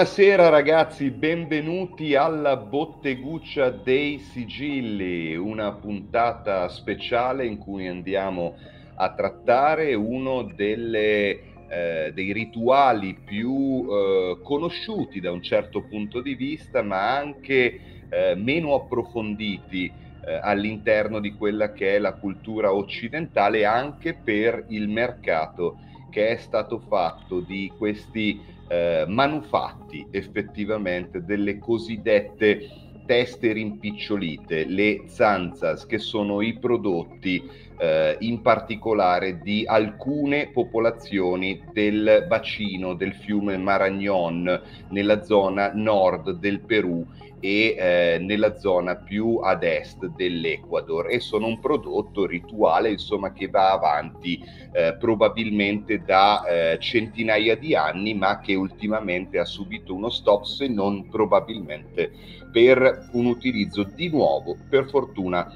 Buonasera ragazzi, benvenuti alla Botteguccia dei Sigilli, una puntata speciale in cui andiamo a trattare uno delle, eh, dei rituali più eh, conosciuti da un certo punto di vista, ma anche eh, meno approfonditi eh, all'interno di quella che è la cultura occidentale, anche per il mercato che è stato fatto di questi eh, manufatti effettivamente delle cosiddette teste rimpicciolite, le zanzas, che sono i prodotti eh, in particolare di alcune popolazioni del bacino del fiume Marañón nella zona nord del Perù e eh, nella zona più ad est dell'Ecuador e sono un prodotto rituale insomma che va avanti eh, probabilmente da eh, centinaia di anni ma che ultimamente ha subito uno stop se non probabilmente per un utilizzo di nuovo per fortuna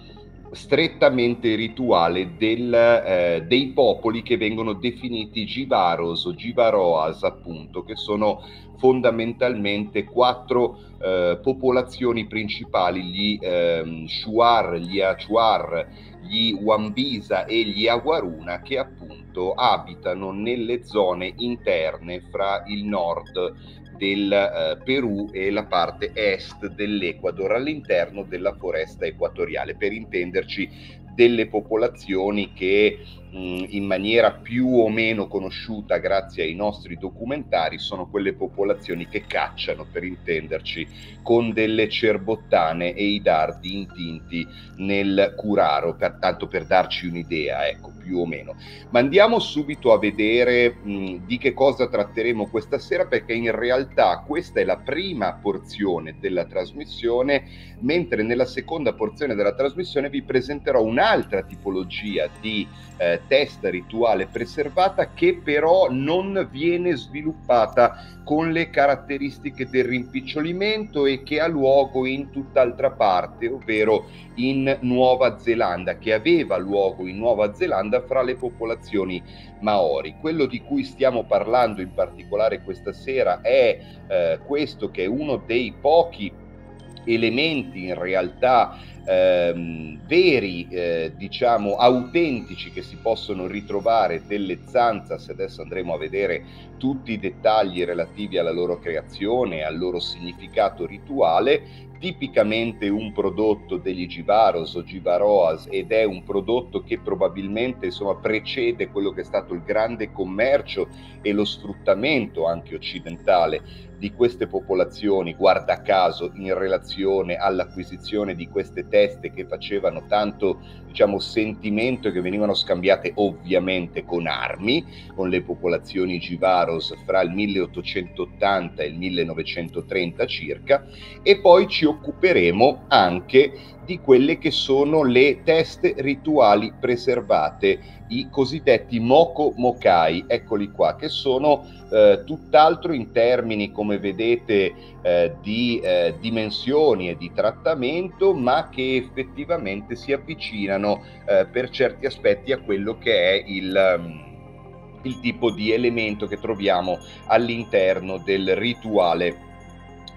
strettamente rituale del, eh, dei popoli che vengono definiti Givaros o Givaroas, appunto, che sono fondamentalmente quattro eh, popolazioni principali, gli eh, Shuar, gli Achuar, gli Wambisa e gli Aguaruna, che appunto abitano nelle zone interne fra il nord del eh, Perù e la parte est dell'Ecuador all'interno della foresta equatoriale. Per intenderci, delle popolazioni che mh, in maniera più o meno conosciuta grazie ai nostri documentari sono quelle popolazioni che cacciano, per intenderci, con delle cerbottane e i dardi intinti nel curaro, per, tanto per darci un'idea, ecco, più o meno. Ma andiamo subito a vedere mh, di che cosa tratteremo questa sera, perché in realtà questa è la prima porzione della trasmissione, mentre nella seconda porzione della trasmissione vi presenterò un'altra tipologia di eh, testa rituale preservata che però non viene sviluppata con le caratteristiche del rimpicciolimento e che ha luogo in tutt'altra parte, ovvero in Nuova Zelanda, che aveva luogo in Nuova Zelanda fra le popolazioni maori. Quello di cui stiamo parlando in particolare questa sera è eh, questo che è uno dei pochi elementi in realtà ehm, veri, eh, diciamo, autentici che si possono ritrovare delle zanzas, adesso andremo a vedere tutti i dettagli relativi alla loro creazione, al loro significato rituale, tipicamente un prodotto degli Givaros o Givaroas ed è un prodotto che probabilmente insomma, precede quello che è stato il grande commercio e lo sfruttamento anche occidentale di queste popolazioni, guarda caso, in relazione all'acquisizione di queste teste che facevano tanto diciamo, sentimento che venivano scambiate ovviamente con armi, con le popolazioni Givaros fra il 1880 e il 1930 circa, e poi ci occuperemo anche di quelle che sono le teste rituali preservate, i cosiddetti Moko Mokai, eccoli qua, che sono eh, tutt'altro in termini, come vedete, eh, di eh, dimensioni e di trattamento, ma che effettivamente si avvicinano eh, per certi aspetti a quello che è il... Um, il tipo di elemento che troviamo all'interno del rituale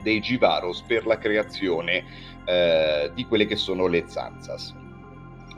dei Givaros per la creazione eh, di quelle che sono le zanzas.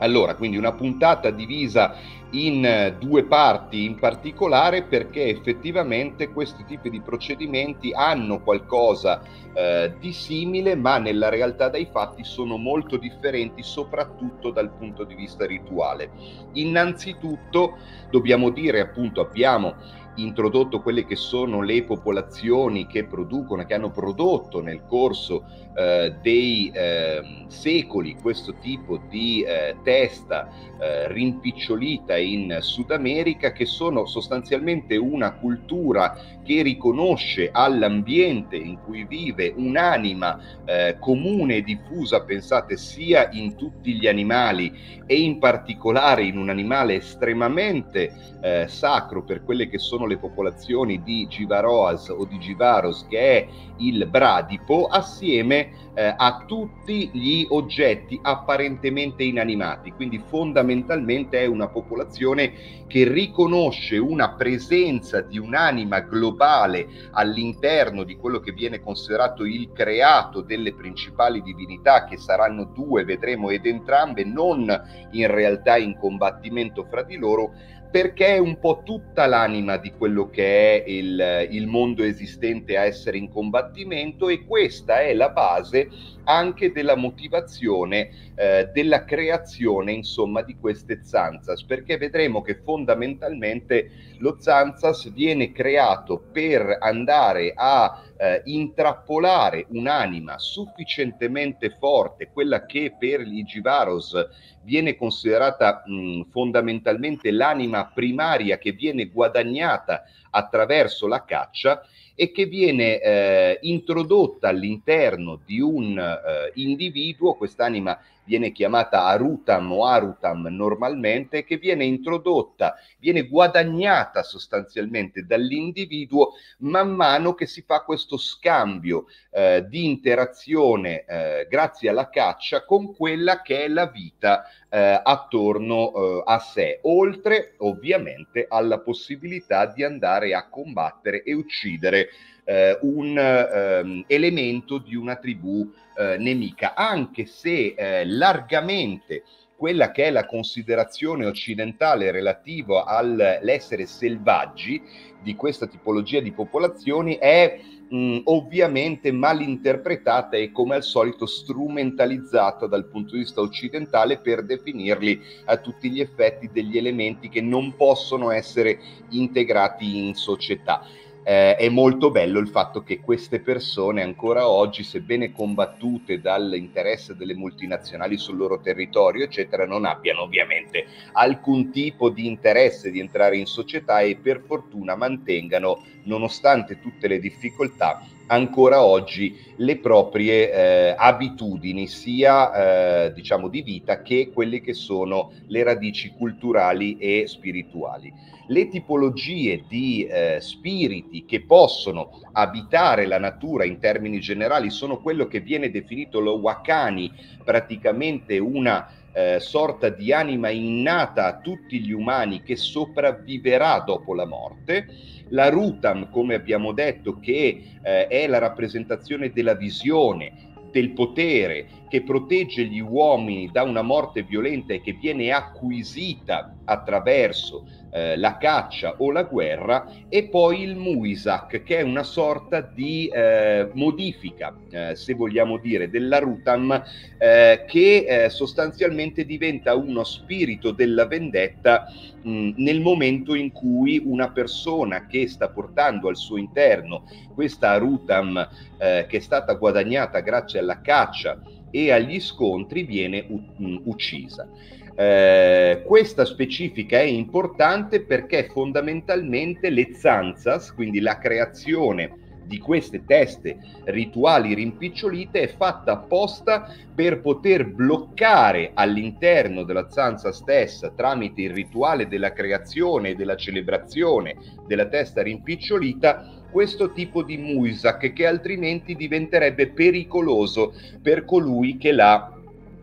Allora, quindi una puntata divisa in due parti in particolare perché effettivamente questi tipi di procedimenti hanno qualcosa eh, di simile ma nella realtà dei fatti sono molto differenti soprattutto dal punto di vista rituale. Innanzitutto dobbiamo dire appunto abbiamo introdotto quelle che sono le popolazioni che producono, che hanno prodotto nel corso eh, dei eh, secoli questo tipo di eh, testa eh, rimpicciolita in Sud America, che sono sostanzialmente una cultura che riconosce all'ambiente in cui vive un'anima eh, comune e diffusa, pensate, sia in tutti gli animali e in particolare in un animale estremamente eh, sacro per quelle che sono le popolazioni di Givaroas o di Givaros, che è il bradipo, assieme eh, a tutti gli oggetti apparentemente inanimati. Quindi fondamentalmente è una popolazione che riconosce una presenza di un'anima globale all'interno di quello che viene considerato il creato delle principali divinità, che saranno due, vedremo, ed entrambe non in realtà in combattimento fra di loro, perché è un po' tutta l'anima di quello che è il, il, mondo esistente a essere in combattimento e questa è la base anche della motivazione eh, della creazione insomma di queste zanzas perché vedremo che fondamentalmente lo zanzas viene creato per andare a eh, intrappolare un'anima sufficientemente forte quella che per gli Givaros viene considerata mh, fondamentalmente l'anima primaria che viene guadagnata attraverso la caccia e che viene eh, introdotta all'interno di un eh, individuo, quest'anima viene chiamata Arutam o Arutam normalmente, che viene introdotta, viene guadagnata sostanzialmente dall'individuo man mano che si fa questo scambio eh, di interazione eh, grazie alla caccia con quella che è la vita eh, attorno eh, a sé, oltre ovviamente alla possibilità di andare a combattere e uccidere eh, un ehm, elemento di una tribù eh, nemica, anche se eh, largamente quella che è la considerazione occidentale relativa all'essere selvaggi di questa tipologia di popolazioni è mh, ovviamente malinterpretata e come al solito strumentalizzata dal punto di vista occidentale per definirli a tutti gli effetti degli elementi che non possono essere integrati in società eh, è molto bello il fatto che queste persone ancora oggi, sebbene combattute dall'interesse delle multinazionali sul loro territorio, eccetera, non abbiano ovviamente alcun tipo di interesse di entrare in società e per fortuna mantengano, nonostante tutte le difficoltà, ancora oggi le proprie eh, abitudini sia eh, diciamo di vita che quelle che sono le radici culturali e spirituali. Le tipologie di eh, spiriti che possono abitare la natura in termini generali sono quello che viene definito lo wakani, praticamente una eh, sorta di anima innata a tutti gli umani che sopravviverà dopo la morte. La Rutam, come abbiamo detto, che eh, è la rappresentazione della visione, del potere, che protegge gli uomini da una morte violenta e che viene acquisita attraverso eh, la caccia o la guerra, e poi il Muisak, che è una sorta di eh, modifica, eh, se vogliamo dire, della Rutam, eh, che eh, sostanzialmente diventa uno spirito della vendetta mh, nel momento in cui una persona che sta portando al suo interno questa Rutam eh, che è stata guadagnata grazie alla caccia e agli scontri viene u- uccisa. Eh, questa specifica è importante perché fondamentalmente le zanzas, quindi la creazione di queste teste rituali rimpicciolite è fatta apposta per poter bloccare all'interno della zanza stessa, tramite il rituale della creazione e della celebrazione della testa rimpicciolita, questo tipo di muisak che altrimenti diventerebbe pericoloso per colui che l'ha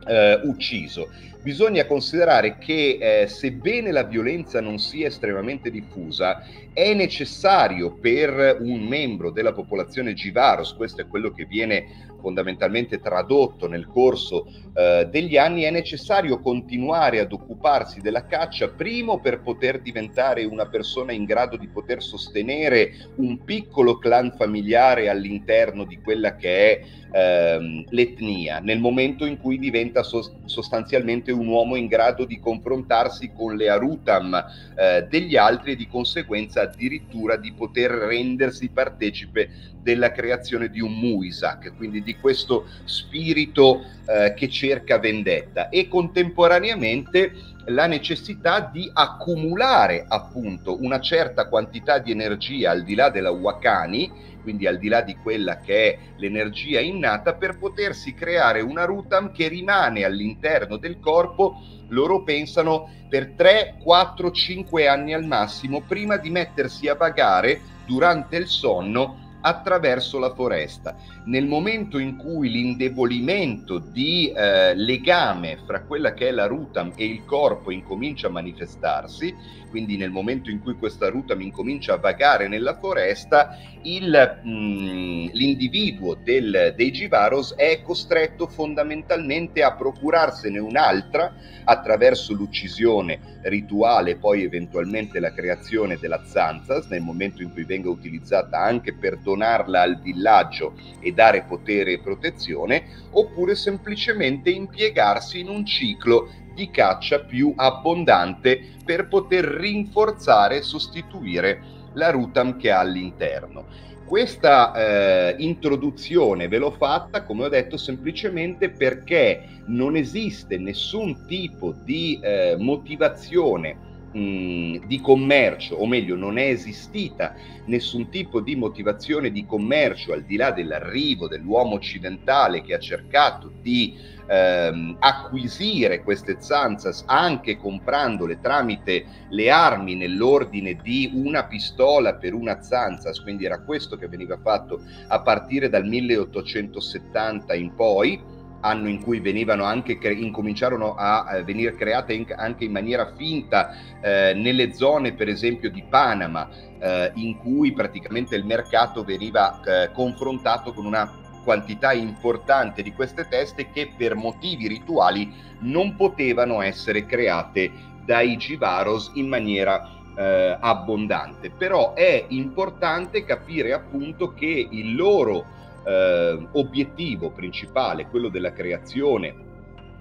eh, ucciso. Bisogna considerare che eh, sebbene la violenza non sia estremamente diffusa, è necessario per un membro della popolazione Givaros, questo è quello che viene fondamentalmente tradotto nel corso eh, degli anni, è necessario continuare ad occuparsi della caccia, primo per poter diventare una persona in grado di poter sostenere un piccolo clan familiare all'interno di quella che è ehm, l'etnia, nel momento in cui diventa so- sostanzialmente un uomo in grado di confrontarsi con le arutam eh, degli altri e di conseguenza addirittura di poter rendersi partecipe della creazione di un Muisak, quindi di questo spirito eh, che cerca vendetta. E contemporaneamente la necessità di accumulare appunto una certa quantità di energia al di là della Wakani, quindi al di là di quella che è l'energia innata, per potersi creare una rutam che rimane all'interno del corpo, loro pensano, per 3, 4, 5 anni al massimo, prima di mettersi a vagare durante il sonno attraverso la foresta. Nel momento in cui l'indebolimento di eh, legame fra quella che è la rutam e il corpo incomincia a manifestarsi, quindi nel momento in cui questa rutam incomincia a vagare nella foresta, il, mh, mm, l'individuo del, dei Givaros è costretto fondamentalmente a procurarsene un'altra attraverso l'uccisione rituale, poi eventualmente la creazione della zanzas, nel momento in cui venga utilizzata anche per donarla al villaggio e dare potere e protezione, oppure semplicemente impiegarsi in un ciclo di caccia più abbondante per poter rinforzare e sostituire la rutam che ha all'interno. Questa eh, introduzione ve l'ho fatta, come ho detto, semplicemente perché non esiste nessun tipo di eh, motivazione di commercio, o meglio, non è esistita nessun tipo di motivazione di commercio al di là dell'arrivo dell'uomo occidentale che ha cercato di ehm, acquisire queste zanzas anche comprandole tramite le armi nell'ordine di una pistola per una zanzas, quindi era questo che veniva fatto a partire dal 1870 in poi anno in cui venivano anche cre- incominciarono a eh, venire create in- anche in maniera finta eh, nelle zone per esempio di Panama eh, in cui praticamente il mercato veniva eh, confrontato con una quantità importante di queste teste che per motivi rituali non potevano essere create dai Givaros in maniera eh, abbondante. Però è importante capire appunto che il loro eh, obiettivo principale, quello della creazione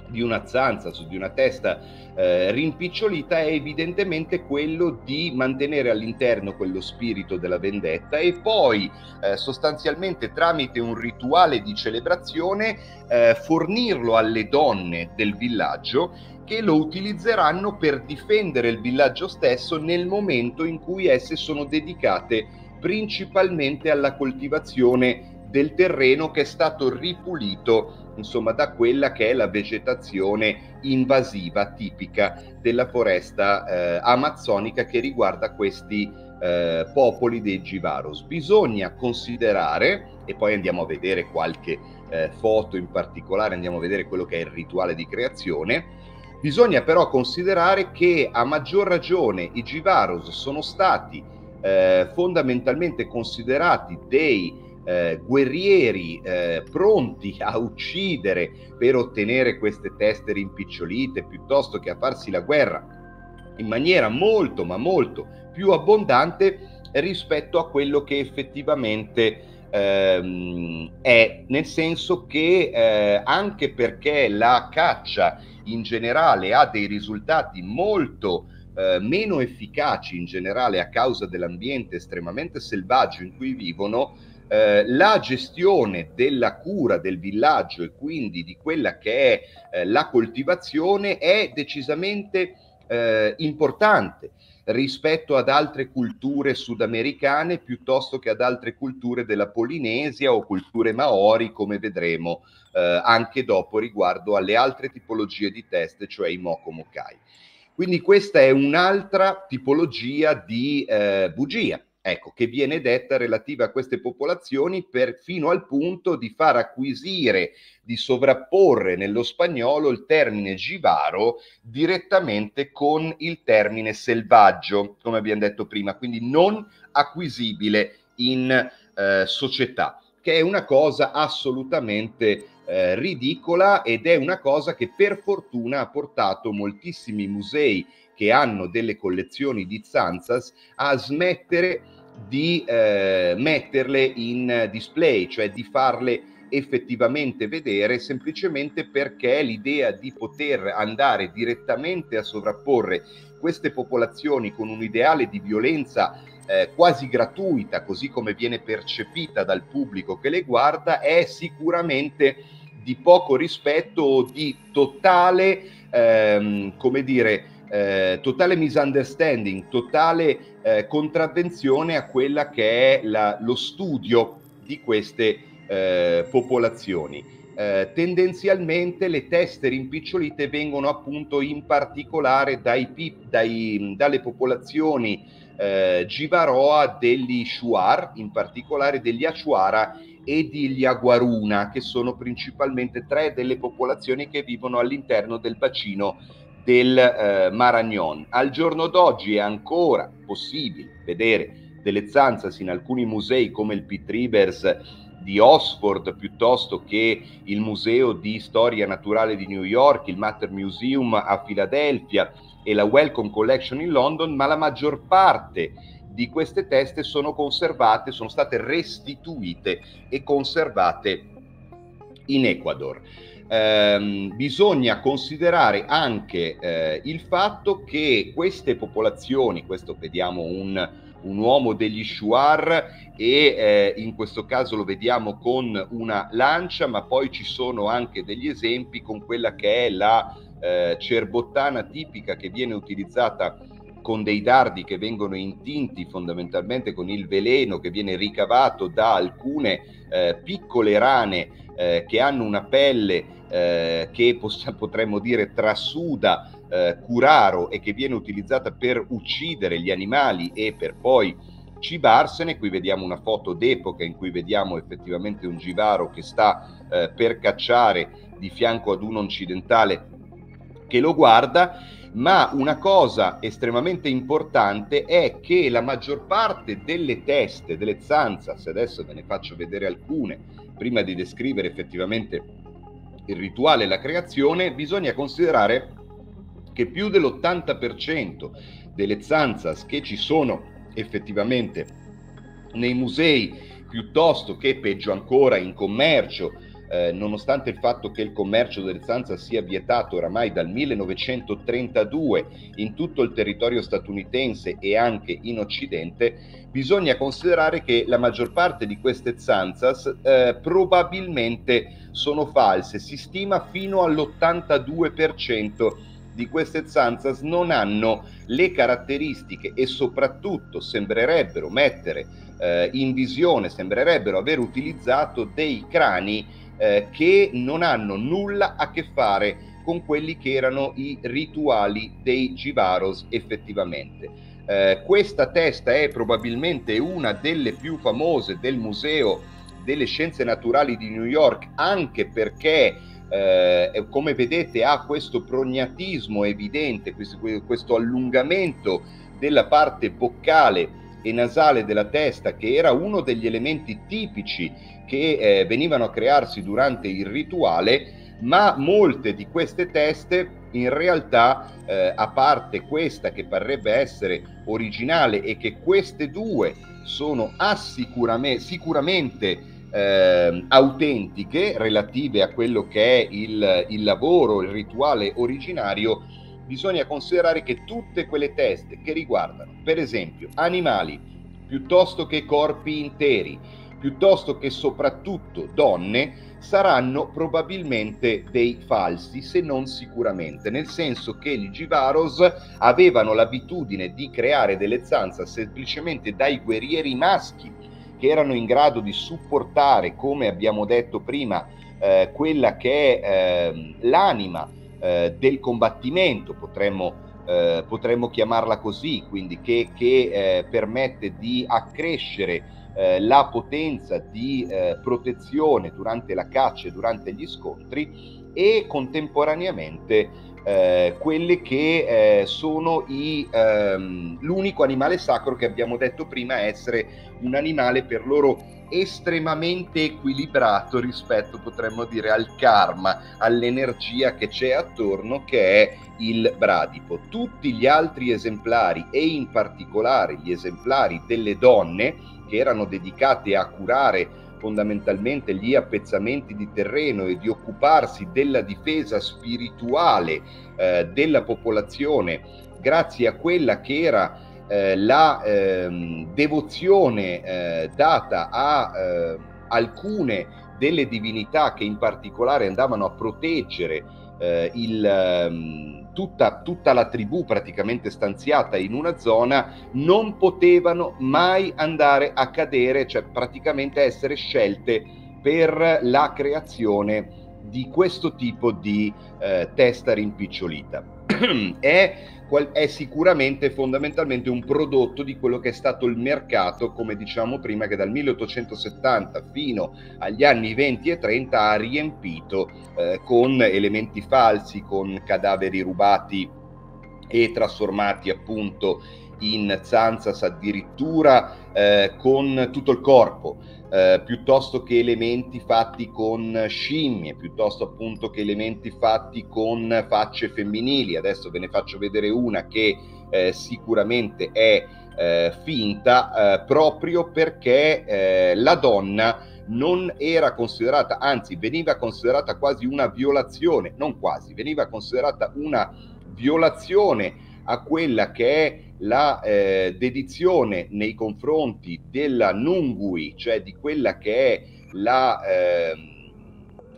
di una zanza su di una testa eh, rimpicciolita è evidentemente quello di mantenere all'interno quello spirito della vendetta e poi eh, sostanzialmente tramite un rituale di celebrazione eh, fornirlo alle donne del villaggio che lo utilizzeranno per difendere il villaggio stesso nel momento in cui esse sono dedicate principalmente alla coltivazione del terreno che è stato ripulito insomma da quella che è la vegetazione invasiva tipica della foresta eh, amazzonica che riguarda questi eh, popoli dei Givaros. Bisogna considerare, e poi andiamo a vedere qualche eh, foto in particolare, andiamo a vedere quello che è il rituale di creazione, bisogna però considerare che a maggior ragione i Givaros sono stati eh, fondamentalmente considerati dei eh, guerrieri eh, pronti a uccidere per ottenere queste teste rimpicciolite piuttosto che a farsi la guerra in maniera molto ma molto più abbondante rispetto a quello che effettivamente ehm, è, nel senso che eh, anche perché la caccia in generale ha dei risultati molto eh, meno efficaci in generale a causa dell'ambiente estremamente selvaggio in cui vivono, eh, la gestione della cura del villaggio e quindi di quella che è eh, la coltivazione è decisamente eh, importante rispetto ad altre culture sudamericane piuttosto che ad altre culture della Polinesia o culture maori come vedremo eh, anche dopo riguardo alle altre tipologie di test, cioè i Moko Mokai. Quindi questa è un'altra tipologia di eh, bugia ecco, che viene detta relativa a queste popolazioni per, fino al punto di far acquisire, di sovrapporre nello spagnolo il termine givaro direttamente con il termine selvaggio, come abbiamo detto prima, quindi non acquisibile in eh, società, che è una cosa assolutamente eh, ridicola ed è una cosa che per fortuna ha portato moltissimi musei che hanno delle collezioni di zanzas a smettere di eh, metterle in display, cioè di farle effettivamente vedere semplicemente perché l'idea di poter andare direttamente a sovrapporre queste popolazioni con un ideale di violenza eh, quasi gratuita, così come viene percepita dal pubblico che le guarda, è sicuramente di poco rispetto o di totale, ehm, come dire, eh, totale misunderstanding, totale eh, contravvenzione a quella che è la, lo studio di queste eh, popolazioni. Eh, tendenzialmente le teste rimpicciolite vengono appunto in particolare dai, dai, dalle popolazioni eh, Givaroa degli Shuar, in particolare degli Achuara e degli Aguaruna, che sono principalmente tre delle popolazioni che vivono all'interno del bacino del eh, Maragnon. Al giorno d'oggi è ancora possibile vedere delle zanzas in alcuni musei come il Pitt Rivers di Oxford piuttosto che il Museo di Storia Naturale di New York, il Matter Museum a Filadelfia e la Welcome Collection in London, ma la maggior parte di queste teste sono conservate, sono state restituite e conservate in Ecuador. Eh, bisogna considerare anche eh, il fatto che queste popolazioni, questo vediamo un, un uomo degli Shuar e eh, in questo caso lo vediamo con una lancia, ma poi ci sono anche degli esempi con quella che è la eh, cerbottana tipica che viene utilizzata con dei dardi che vengono intinti fondamentalmente con il veleno che viene ricavato da alcune eh, piccole rane eh, che hanno una pelle eh, che potremmo dire trasuda eh, curaro e che viene utilizzata per uccidere gli animali e per poi cibarsene. Qui vediamo una foto d'epoca in cui vediamo effettivamente un givaro che sta eh, per cacciare di fianco ad un occidentale che lo guarda, ma una cosa estremamente importante è che la maggior parte delle teste, delle zanzas, adesso ve ne faccio vedere alcune, prima di descrivere effettivamente il rituale e la creazione, bisogna considerare che più dell'80% delle zanzas che ci sono effettivamente nei musei, piuttosto che peggio ancora in commercio, eh, nonostante il fatto che il commercio delle zanze sia vietato oramai dal 1932 in tutto il territorio statunitense e anche in Occidente, bisogna considerare che la maggior parte di queste zanzas eh, probabilmente sono false. Si stima fino all'82% di queste zanzas non hanno le caratteristiche e soprattutto sembrerebbero mettere eh, in visione, sembrerebbero aver utilizzato dei crani eh, che non hanno nulla a che fare con quelli che erano i rituali dei Jivaros effettivamente. Eh, questa testa è probabilmente una delle più famose del Museo delle Scienze Naturali di New York, anche perché eh, come vedete ha questo prognatismo evidente, questo, questo allungamento della parte boccale e nasale della testa, che era uno degli elementi tipici che eh, venivano a crearsi durante il rituale, ma molte di queste teste in realtà, eh, a parte questa che parrebbe essere originale e che queste due sono assicuramente, sicuramente eh, autentiche relative a quello che è il, il lavoro, il rituale originario, bisogna considerare che tutte quelle teste che riguardano, per esempio, animali piuttosto che corpi interi, piuttosto che soprattutto donne, saranno probabilmente dei falsi, se non sicuramente, nel senso che gli Givaros avevano l'abitudine di creare delle zanze semplicemente dai guerrieri maschi che erano in grado di supportare, come abbiamo detto prima, eh, quella che è eh, l'anima eh, del combattimento, potremmo, eh, potremmo, chiamarla così, quindi che, che eh, permette di accrescere eh, la potenza di eh, protezione durante la caccia e durante gli scontri e contemporaneamente eh, quelle che eh, sono i, ehm, l'unico animale sacro che abbiamo detto prima essere un animale per loro estremamente equilibrato rispetto, potremmo dire, al karma, all'energia che c'è attorno, che è il bradipo. Tutti gli altri esemplari, e in particolare gli esemplari delle donne, che erano dedicate a curare fondamentalmente gli appezzamenti di terreno e di occuparsi della difesa spirituale eh, della popolazione grazie a quella che era eh, la ehm, devozione eh, data a eh, alcune delle divinità che in particolare andavano a proteggere eh, il, ehm, tutta, tutta la tribù praticamente stanziata in una zona, non potevano mai andare a cadere, cioè praticamente essere scelte per la creazione di questo tipo di eh, testa rimpicciolita. è è sicuramente fondamentalmente un prodotto di quello che è stato il mercato, come diciamo prima, che dal 1870 fino agli anni 20 e 30 ha riempito eh, con elementi falsi, con cadaveri rubati e trasformati appunto in zanzas addirittura eh, con tutto il corpo eh, piuttosto che elementi fatti con scimmie, piuttosto appunto che elementi fatti con facce femminili. Adesso ve ne faccio vedere una che eh, sicuramente è eh, finta eh, proprio perché eh, la donna non era considerata, anzi veniva considerata quasi una violazione, non quasi, veniva considerata una violazione a quella che è la eh, dedizione nei confronti della Nungui, cioè di quella che è la eh,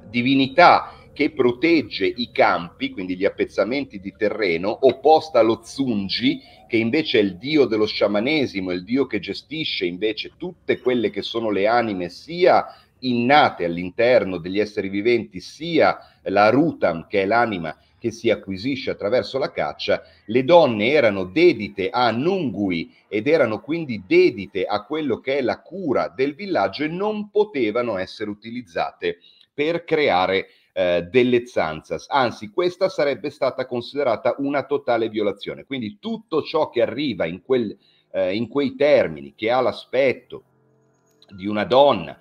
divinità che protegge i campi, quindi gli appezzamenti di terreno, opposta allo Zungi, che invece è il dio dello sciamanesimo, il dio che gestisce invece tutte quelle che sono le anime sia innate all'interno degli esseri viventi, sia la Rutam, che è l'anima che si acquisisce attraverso la caccia, le donne erano dedite a Nungui ed erano quindi dedite a quello che è la cura del villaggio e non potevano essere utilizzate per creare eh, delle zanzas. Anzi, questa sarebbe stata considerata una totale violazione. Quindi tutto ciò che arriva in, quel, eh, in quei termini, che ha l'aspetto di una donna,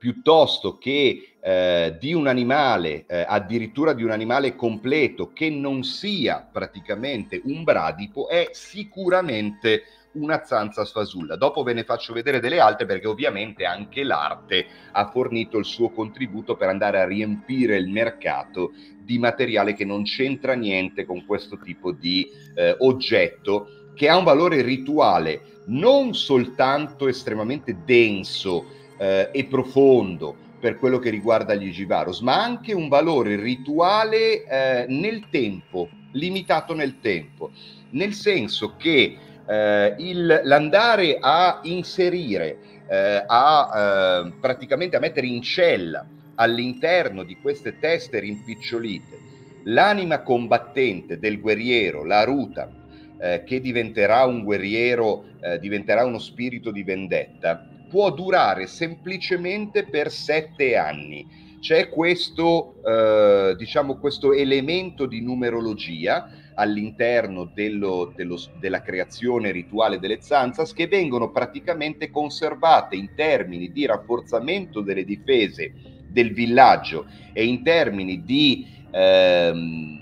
piuttosto che eh, di un animale, eh, addirittura di un animale completo che non sia praticamente un bradipo, è sicuramente una zanza sfasulla. Dopo ve ne faccio vedere delle altre perché ovviamente anche l'arte ha fornito il suo contributo per andare a riempire il mercato di materiale che non c'entra niente con questo tipo di eh, oggetto che ha un valore rituale non soltanto estremamente denso, eh, e profondo per quello che riguarda gli Givaros, ma anche un valore rituale eh, nel tempo, limitato nel tempo, nel senso che eh, il, l'andare a inserire, eh, a eh, praticamente a mettere in cella all'interno di queste teste rimpicciolite l'anima combattente del guerriero, la ruta, eh, che diventerà un guerriero, eh, diventerà uno spirito di vendetta, può durare semplicemente per sette anni. C'è questo, eh, diciamo, questo elemento di numerologia all'interno dello, dello, della creazione rituale delle zanzas che vengono praticamente conservate in termini di rafforzamento delle difese del villaggio e in termini di ehm,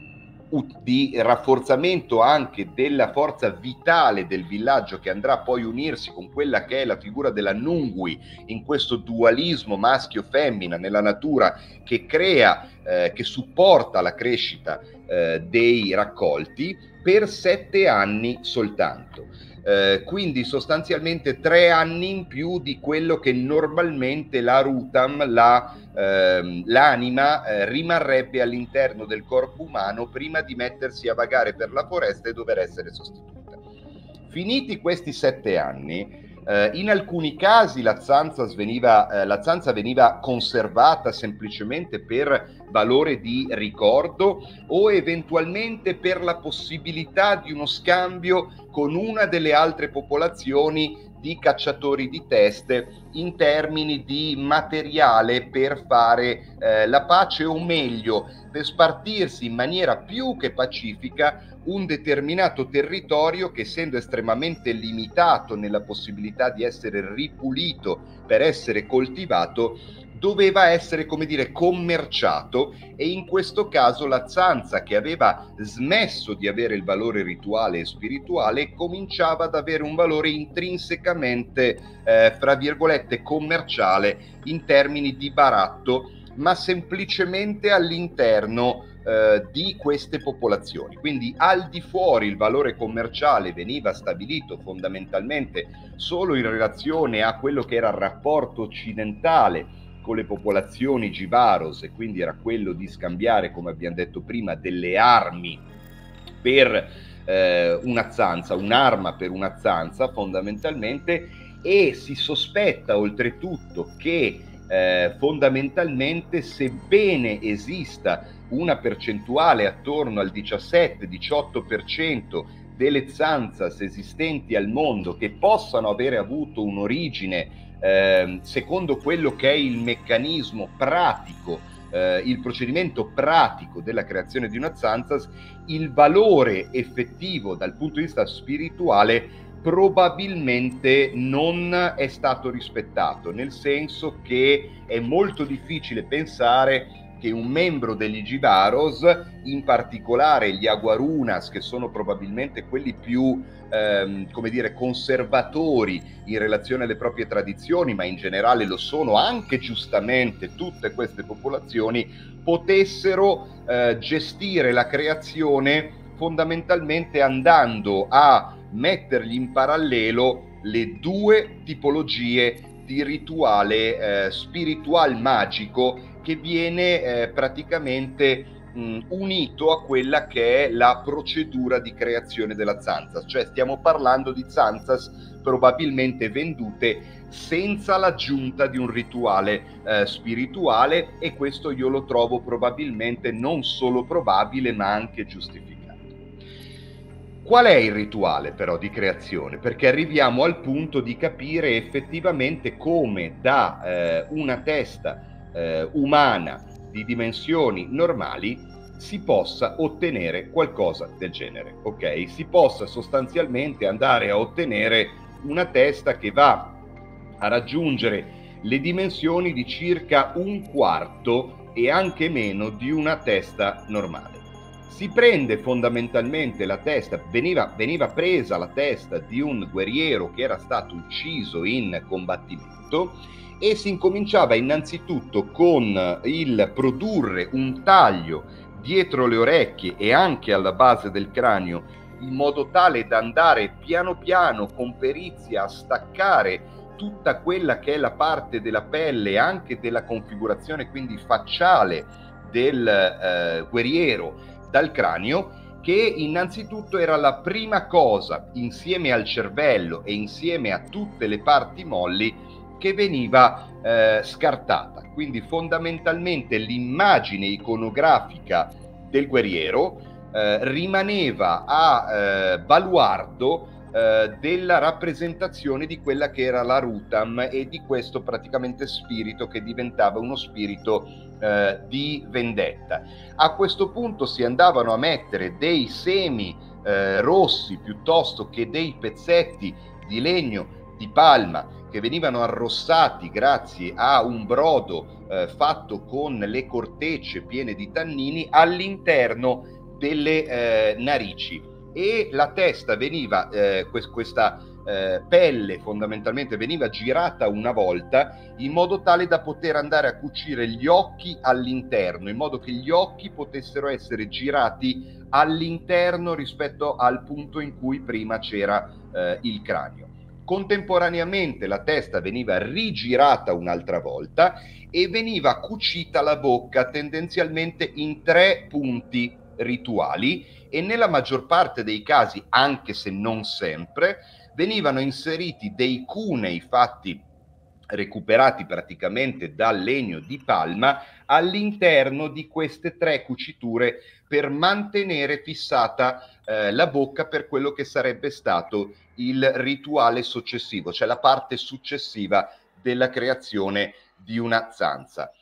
di rafforzamento anche della forza vitale del villaggio che andrà poi a unirsi con quella che è la figura della Nungui in questo dualismo maschio-femmina nella natura che crea, eh, che supporta la crescita eh, dei raccolti per sette anni soltanto. Eh, quindi sostanzialmente tre anni in più di quello che normalmente la Rutam, la, ehm, l'anima, eh, rimarrebbe all'interno del corpo umano prima di mettersi a vagare per la foresta e dover essere sostituita. Finiti questi sette anni, eh, in alcuni casi la zanza, veniva, eh, la zanza veniva conservata semplicemente per valore di ricordo o eventualmente per la possibilità di uno scambio con una delle altre popolazioni di cacciatori di teste in termini di materiale per fare eh, la pace o meglio per spartirsi in maniera più che pacifica un determinato territorio che essendo estremamente limitato nella possibilità di essere ripulito per essere coltivato doveva essere, come dire, commerciato e in questo caso la zanza che aveva smesso di avere il valore rituale e spirituale cominciava ad avere un valore intrinsecamente, eh, fra virgolette, commerciale in termini di baratto, ma semplicemente all'interno eh, di queste popolazioni. Quindi al di fuori il valore commerciale veniva stabilito fondamentalmente solo in relazione a quello che era il rapporto occidentale con le popolazioni Givaros e quindi era quello di scambiare, come abbiamo detto prima, delle armi per eh, una zanza, un'arma per una zanza fondamentalmente e si sospetta oltretutto che eh, fondamentalmente sebbene esista una percentuale attorno al 17-18% delle zanzas esistenti al mondo che possano avere avuto un'origine eh, secondo quello che è il meccanismo pratico, eh, il procedimento pratico della creazione di una zanzas, il valore effettivo dal punto di vista spirituale probabilmente non è stato rispettato, nel senso che è molto difficile pensare che un membro degli Givaros, in particolare gli Aguarunas, che sono probabilmente quelli più ehm, come dire, conservatori in relazione alle proprie tradizioni, ma in generale lo sono anche giustamente tutte queste popolazioni, potessero eh, gestire la creazione fondamentalmente andando a mettergli in parallelo le due tipologie di rituale eh, spiritual magico che viene eh, praticamente mh, unito a quella che è la procedura di creazione della zanzas, cioè stiamo parlando di zanzas probabilmente vendute senza l'aggiunta di un rituale eh, spirituale e questo io lo trovo probabilmente non solo probabile ma anche giustificato. Qual è il rituale però di creazione? Perché arriviamo al punto di capire effettivamente come da eh, una testa eh, umana di dimensioni normali si possa ottenere qualcosa del genere, ok? Si possa sostanzialmente andare a ottenere una testa che va a raggiungere le dimensioni di circa un quarto e anche meno di una testa normale. Si prende fondamentalmente la testa, veniva, veniva presa la testa di un guerriero che era stato ucciso in combattimento e si incominciava innanzitutto con il produrre un taglio dietro le orecchie e anche alla base del cranio in modo tale da andare piano piano con perizia a staccare tutta quella che è la parte della pelle anche della configurazione quindi facciale del eh, guerriero dal cranio che innanzitutto era la prima cosa insieme al cervello e insieme a tutte le parti molli che veniva eh, scartata. Quindi fondamentalmente l'immagine iconografica del guerriero eh, rimaneva a eh, baluardo eh, della rappresentazione di quella che era la Rutam e di questo praticamente spirito che diventava uno spirito eh, di vendetta. A questo punto si andavano a mettere dei semi eh, rossi piuttosto che dei pezzetti di legno di palma che venivano arrossati grazie a un brodo eh, fatto con le cortecce piene di tannini all'interno delle eh, narici e la testa veniva, eh, quest- questa eh, pelle fondamentalmente veniva girata una volta in modo tale da poter andare a cucire gli occhi all'interno, in modo che gli occhi potessero essere girati all'interno rispetto al punto in cui prima c'era eh, il cranio. Contemporaneamente la testa veniva rigirata un'altra volta e veniva cucita la bocca tendenzialmente in tre punti rituali e nella maggior parte dei casi, anche se non sempre, venivano inseriti dei cunei fatti recuperati praticamente dal legno di palma all'interno di queste tre cuciture per mantenere fissata eh, la bocca per quello che sarebbe stato il rituale successivo, cioè la parte successiva della creazione di una zanza.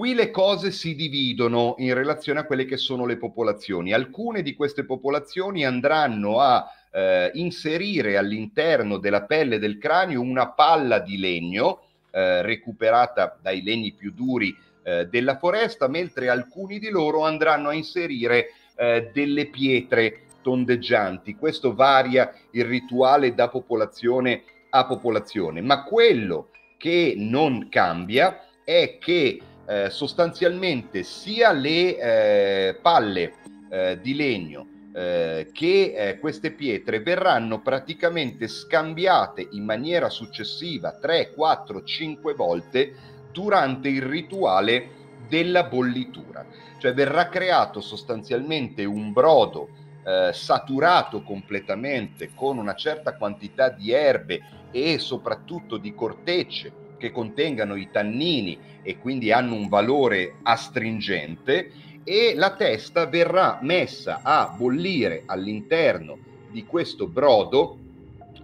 Qui le cose si dividono in relazione a quelle che sono le popolazioni. Alcune di queste popolazioni andranno a eh, inserire all'interno della pelle del cranio una palla di legno eh, recuperata dai legni più duri eh, della foresta, mentre alcuni di loro andranno a inserire eh, delle pietre tondeggianti. Questo varia il rituale da popolazione a popolazione, ma quello che non cambia è che eh, sostanzialmente sia le eh, palle eh, di legno eh, che eh, queste pietre verranno praticamente scambiate in maniera successiva 3, 4, 5 volte durante il rituale della bollitura. Cioè verrà creato sostanzialmente un brodo eh, saturato completamente con una certa quantità di erbe e soprattutto di cortecce che contengano i tannini e quindi hanno un valore astringente e la testa verrà messa a bollire all'interno di questo brodo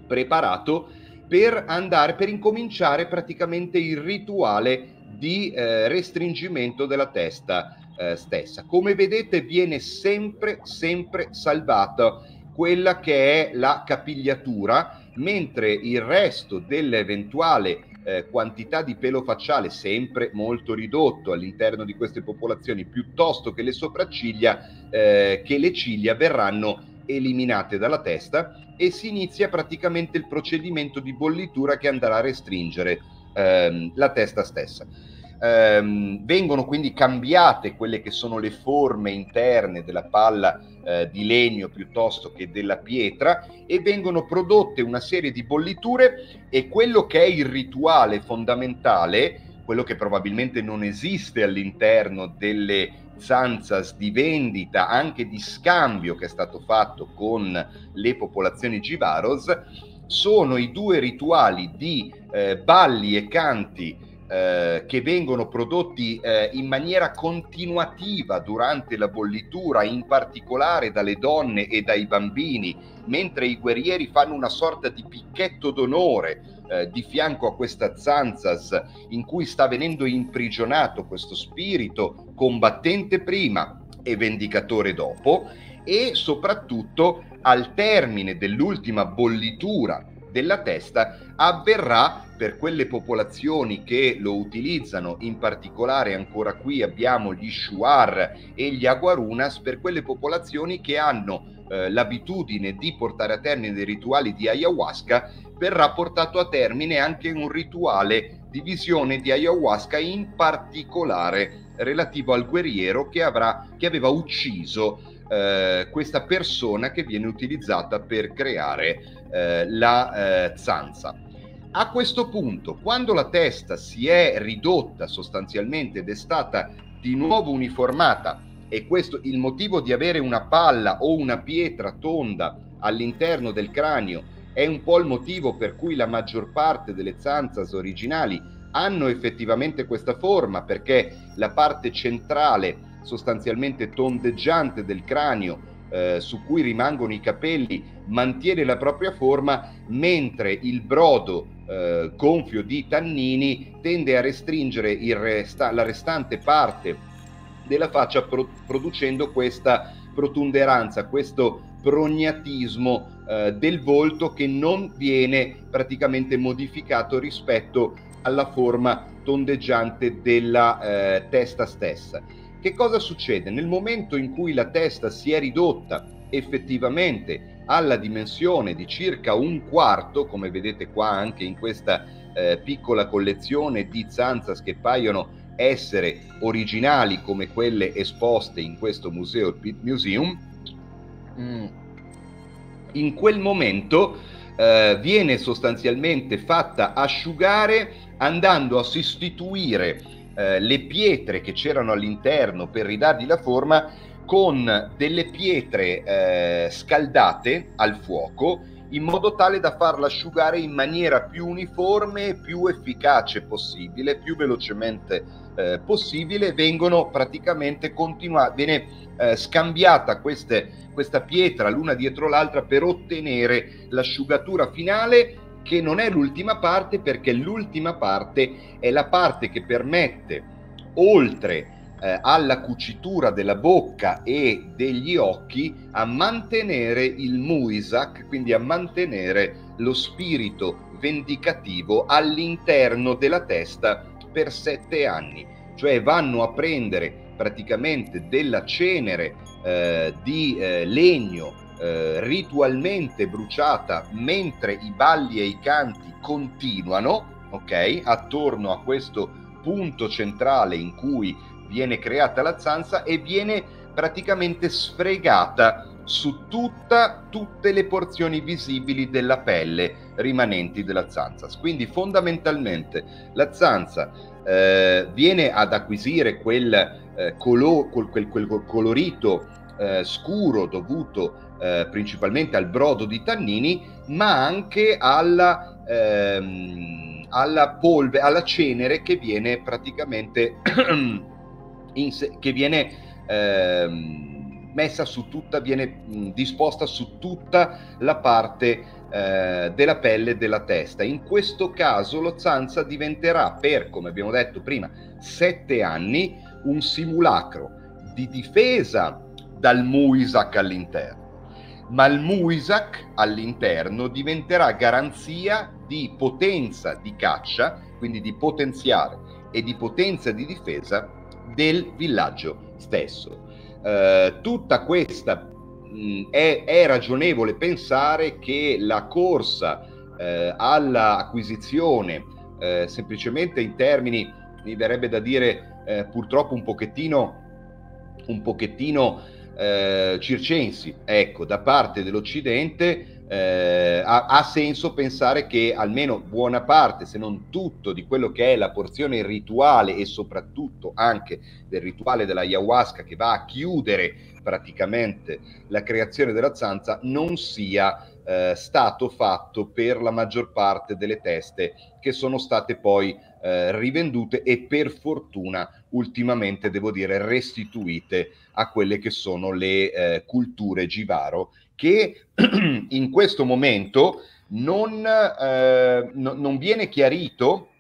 preparato per andare per incominciare praticamente il rituale di eh, restringimento della testa eh, stessa. Come vedete viene sempre sempre salvata quella che è la capigliatura, mentre il resto dell'eventuale eh, quantità di pelo facciale sempre molto ridotto all'interno di queste popolazioni, piuttosto che le sopracciglia, eh, che le ciglia verranno eliminate dalla testa e si inizia praticamente il procedimento di bollitura che andrà a restringere ehm, la testa stessa. Ehm, vengono quindi cambiate quelle che sono le forme interne della palla eh, di legno piuttosto che della pietra e vengono prodotte una serie di bolliture e quello che è il rituale fondamentale, quello che probabilmente non esiste all'interno delle zanzas di vendita, anche di scambio che è stato fatto con le popolazioni Givaros, sono i due rituali di eh, balli e canti eh, che vengono prodotti eh, in maniera continuativa durante la bollitura, in particolare dalle donne e dai bambini, mentre i guerrieri fanno una sorta di picchetto d'onore eh, di fianco a questa zanzas in cui sta venendo imprigionato questo spirito combattente prima e vendicatore dopo e soprattutto al termine dell'ultima bollitura della testa avverrà per quelle popolazioni che lo utilizzano, in particolare ancora qui abbiamo gli Shuar e gli Aguarunas, per quelle popolazioni che hanno eh, l'abitudine di portare a termine dei rituali di ayahuasca, verrà portato a termine anche un rituale di visione di ayahuasca, in particolare relativo al guerriero che, avrà, che aveva ucciso eh, questa persona che viene utilizzata per creare eh, la eh, zanza. A questo punto, quando la testa si è ridotta sostanzialmente ed è stata di nuovo uniformata, e questo il motivo di avere una palla o una pietra tonda all'interno del cranio è un po' il motivo per cui la maggior parte delle zanzas originali hanno effettivamente questa forma, perché la parte centrale sostanzialmente tondeggiante del cranio eh, su cui rimangono i capelli mantiene la propria forma, mentre il brodo eh, gonfio di tannini tende a restringere resta- la restante parte della faccia pro- producendo questa protunderanza, questo prognatismo eh, del volto che non viene praticamente modificato rispetto alla forma tondeggiante della eh, testa stessa. Che cosa succede? Nel momento in cui la testa si è ridotta effettivamente alla dimensione di circa un quarto, come vedete qua anche in questa eh, piccola collezione di zanzas che paiono essere originali come quelle esposte in questo museo, il Pit Museum, mm. in quel momento eh, viene sostanzialmente fatta asciugare andando a sostituire eh, le pietre che c'erano all'interno per ridargli la forma con delle pietre eh, scaldate al fuoco in modo tale da farla asciugare in maniera più uniforme e più efficace possibile, più velocemente eh, possibile, vengono praticamente continuate, viene eh, scambiata queste, questa pietra l'una dietro l'altra per ottenere l'asciugatura finale che non è l'ultima parte perché l'ultima parte è la parte che permette, oltre eh, alla cucitura della bocca e degli occhi, a mantenere il muisak, quindi a mantenere lo spirito vendicativo all'interno della testa per sette anni, cioè vanno a prendere praticamente della cenere eh, di eh, legno eh, ritualmente bruciata mentre i balli e i canti continuano, ok? Attorno a questo punto centrale in cui viene creata la zanza e viene praticamente sfregata su tutta, tutte le porzioni visibili della pelle rimanenti della zanza. Quindi fondamentalmente la zanza eh, viene ad acquisire quel, eh, colo- quel, quel, quel colorito eh, scuro dovuto eh, principalmente al brodo di tannini, ma anche alla, ehm, alla polvere, alla cenere che viene praticamente se- che viene ehm, messa su tutta, viene mh, disposta su tutta la parte eh, della pelle della testa. In questo caso lo zanza diventerà per, come abbiamo detto prima, sette anni un simulacro di difesa dal Muisac all'interno. Ma il Muisac all'interno diventerà garanzia di potenza di caccia, quindi di potenziare e di potenza di difesa del villaggio stesso. Eh, tutta questa mh, è, è, ragionevole pensare che la corsa eh, all'acquisizione, eh, semplicemente in termini, mi verrebbe da dire eh, purtroppo un pochettino, un pochettino eh, circensi, ecco, da parte dell'Occidente, eh, ha, ha, senso pensare che almeno buona parte, se non tutto, di quello che è la porzione rituale e soprattutto anche del rituale della ayahuasca che va a chiudere praticamente la creazione della zanza non sia eh, stato fatto per la maggior parte delle teste che sono state poi eh, rivendute e per fortuna ultimamente devo dire restituite a quelle che sono le eh, culture Givaro che in questo momento non, eh, no, non viene chiarito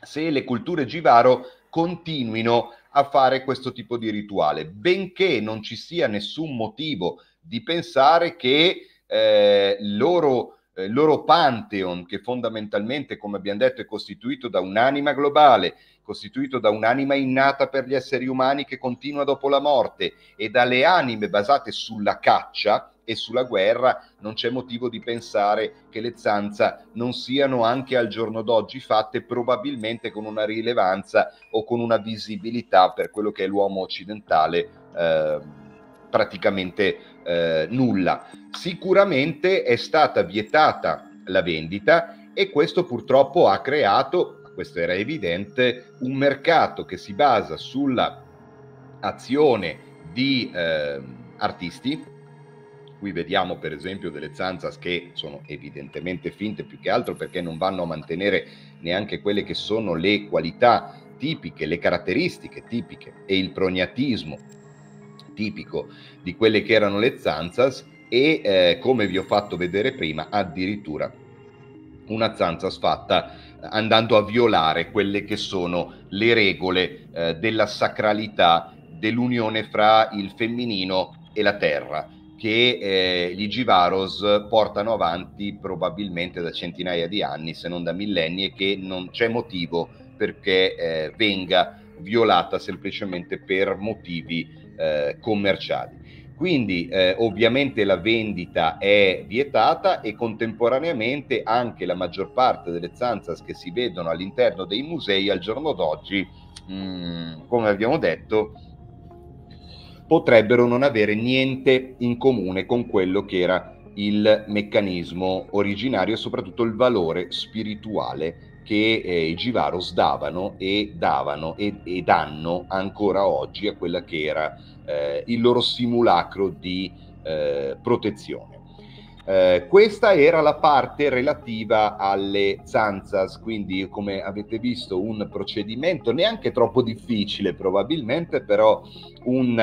se le culture Givaro continuino a fare questo tipo di rituale, benché non ci sia nessun motivo di pensare che eh, loro, eh, loro pantheon, che fondamentalmente, come abbiamo detto, è costituito da un'anima globale, costituito da un'anima innata per gli esseri umani che continua dopo la morte e dalle anime basate sulla caccia, e sulla guerra, non c'è motivo di pensare che le zanza non siano anche al giorno d'oggi fatte probabilmente con una rilevanza o con una visibilità per quello che è l'uomo occidentale eh, praticamente eh, nulla. Sicuramente è stata vietata la vendita e questo purtroppo ha creato, questo era evidente, un mercato che si basa sulla azione di eh, artisti Qui vediamo per esempio delle zanzas che sono evidentemente finte più che altro perché non vanno a mantenere neanche quelle che sono le qualità tipiche, le caratteristiche tipiche e il prognatismo tipico di quelle che erano le zanzas e eh, come vi ho fatto vedere prima addirittura una zanzas fatta andando a violare quelle che sono le regole eh, della sacralità dell'unione fra il femminino e la terra che eh, gli Givaros portano avanti probabilmente da centinaia di anni, se non da millenni, e che non c'è motivo perché eh, venga violata semplicemente per motivi eh, commerciali. Quindi eh, ovviamente la vendita è vietata e contemporaneamente anche la maggior parte delle zanzas che si vedono all'interno dei musei al giorno d'oggi, mh, mm, come abbiamo detto, potrebbero non avere niente in comune con quello che era il meccanismo originario e soprattutto il valore spirituale che eh, i Givaros davano e davano e, e, danno ancora oggi a quella che era eh, il loro simulacro di eh, protezione. Eh, questa era la parte relativa alle zanzas, quindi come avete visto un procedimento neanche troppo difficile probabilmente, però un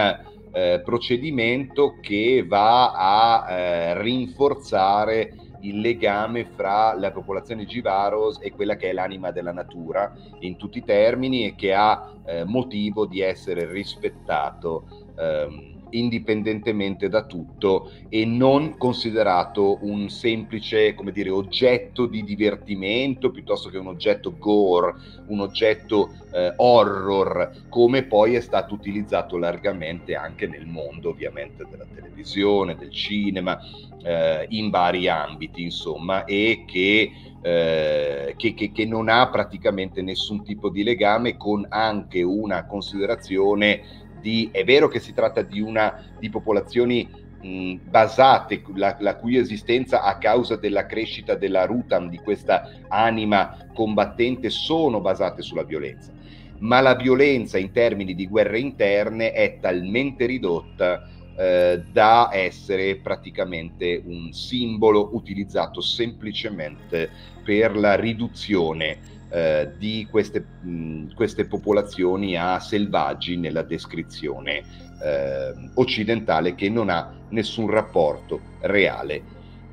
eh, procedimento che va a eh, rinforzare il legame fra la popolazione Givaros e quella che è l'anima della natura in tutti i termini e che ha eh, motivo di essere rispettato ehm, indipendentemente da tutto e non considerato un semplice, come dire, oggetto di divertimento piuttosto che un oggetto gore, un oggetto eh, horror, come poi è stato utilizzato largamente anche nel mondo ovviamente della televisione, del cinema, eh, in vari ambiti, insomma, e che eh, che, che, che, non ha praticamente nessun tipo di legame con anche una considerazione di, è vero che si tratta di, una, di popolazioni mh, basate, la, la, cui esistenza a causa della crescita della Rutam, di questa anima combattente, sono basate sulla violenza, ma la violenza in termini di guerre interne è talmente ridotta eh, da essere praticamente un simbolo utilizzato semplicemente per la riduzione eh, di queste, mh, queste, popolazioni a selvaggi nella descrizione eh, occidentale che non ha nessun rapporto reale,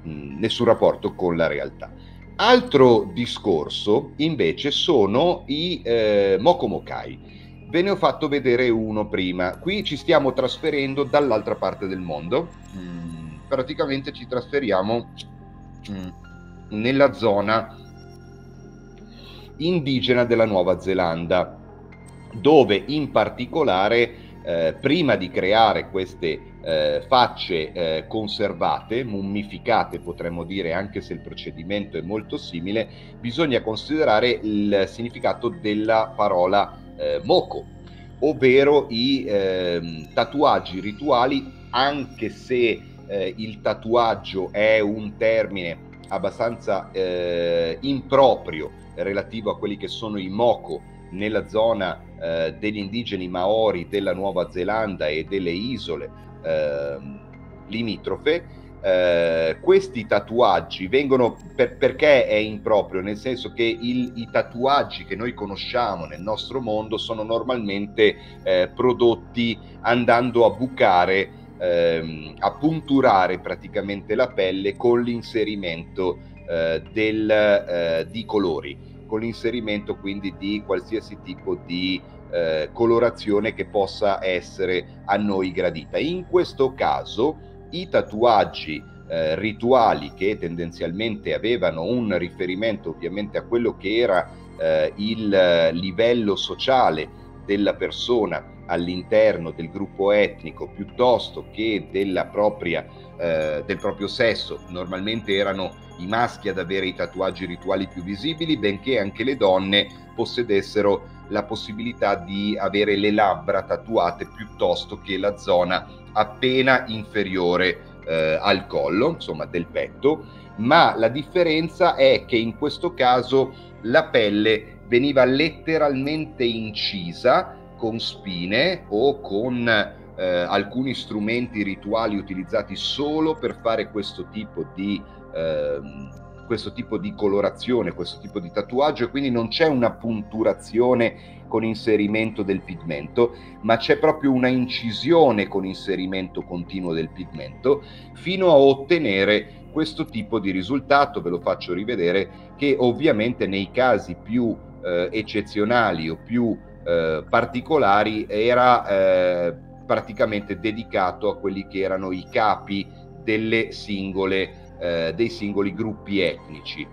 mh, nessun rapporto con la realtà. Altro discorso invece sono i eh, Mokomokai. Ve ne ho fatto vedere uno prima. Qui ci stiamo trasferendo dall'altra parte del mondo. Mm, praticamente ci trasferiamo mm, nella zona indigena della Nuova Zelanda, dove in particolare eh, prima di creare queste eh, facce eh, conservate, mummificate potremmo dire, anche se il procedimento è molto simile, bisogna considerare il significato della parola eh, Moko, ovvero i eh, tatuaggi rituali, anche se eh, il tatuaggio è un termine abbastanza eh, improprio relativo a quelli che sono i Moko nella zona eh, degli indigeni Maori della Nuova Zelanda e delle isole ehm, limitrofe, eh, questi tatuaggi vengono per, perché è improprio, nel senso che il, i tatuaggi che noi conosciamo nel nostro mondo sono normalmente eh, prodotti andando a bucare, ehm, a punturare praticamente la pelle con l'inserimento eh, del, eh, di colori, con l'inserimento quindi di qualsiasi tipo di eh, colorazione che possa essere a noi gradita. In questo caso i tatuaggi eh, rituali che tendenzialmente avevano un riferimento ovviamente a quello che era eh, il livello sociale della persona all'interno del gruppo etnico piuttosto che propria, eh, del proprio sesso, normalmente erano i maschi ad avere i tatuaggi rituali più visibili, benché anche le donne possedessero la possibilità di avere le labbra tatuate piuttosto che la zona appena inferiore eh, al collo, insomma del petto, ma la differenza è che in questo caso la pelle veniva letteralmente incisa con spine o con eh, alcuni strumenti rituali utilizzati solo per fare questo tipo di questo tipo di colorazione, questo tipo di tatuaggio e quindi non c'è una punturazione con inserimento del pigmento, ma c'è proprio una incisione con inserimento continuo del pigmento fino a ottenere questo tipo di risultato, ve lo faccio rivedere, che ovviamente nei casi più eh, eccezionali o più eh, particolari era eh, praticamente dedicato a quelli che erano i capi delle singole eh, dei singoli gruppi etnici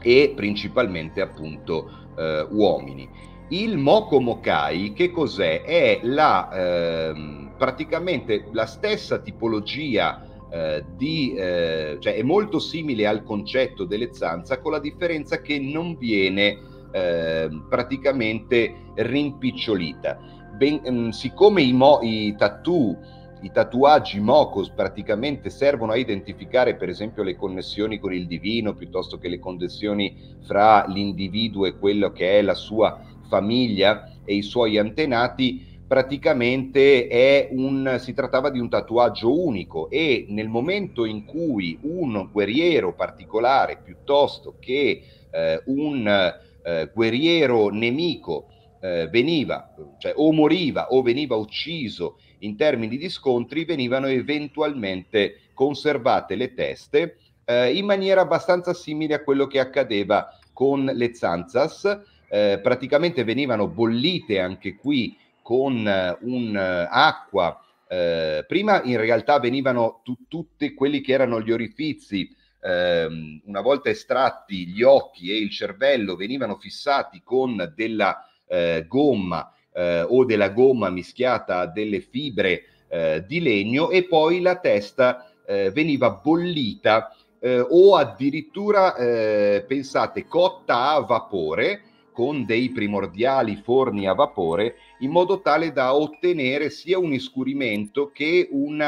e principalmente appunto eh, uomini. Il Moko Mokai che cos'è? È la, eh, praticamente la stessa tipologia eh, di, eh, cioè è molto simile al concetto delle zanza con la differenza che non viene eh, praticamente rimpicciolita. Ben, mh, siccome i, mo, i tattoo i tatuaggi Mocos praticamente servono a identificare per esempio le connessioni con il divino piuttosto che le connessioni fra l'individuo e quello che è la sua famiglia e i suoi antenati, praticamente un, si trattava di un tatuaggio unico e nel momento in cui un guerriero particolare piuttosto che eh, un eh, guerriero nemico eh, veniva, cioè o moriva o veniva ucciso in termini di scontri, venivano eventualmente conservate le teste eh, in maniera abbastanza simile a quello che accadeva con le zanzas. Eh, praticamente venivano bollite anche qui con uh, un'acqua eh, prima in realtà venivano tu- tutti quelli che erano gli orifizi, ehm, una volta estratti gli occhi e il cervello, venivano fissati con della eh, gomma eh, o della gomma mischiata a delle fibre eh, di legno e poi la testa eh, veniva bollita eh, o addirittura, eh, pensate, cotta a vapore con dei primordiali forni a vapore in modo tale da ottenere sia un iscurimento che un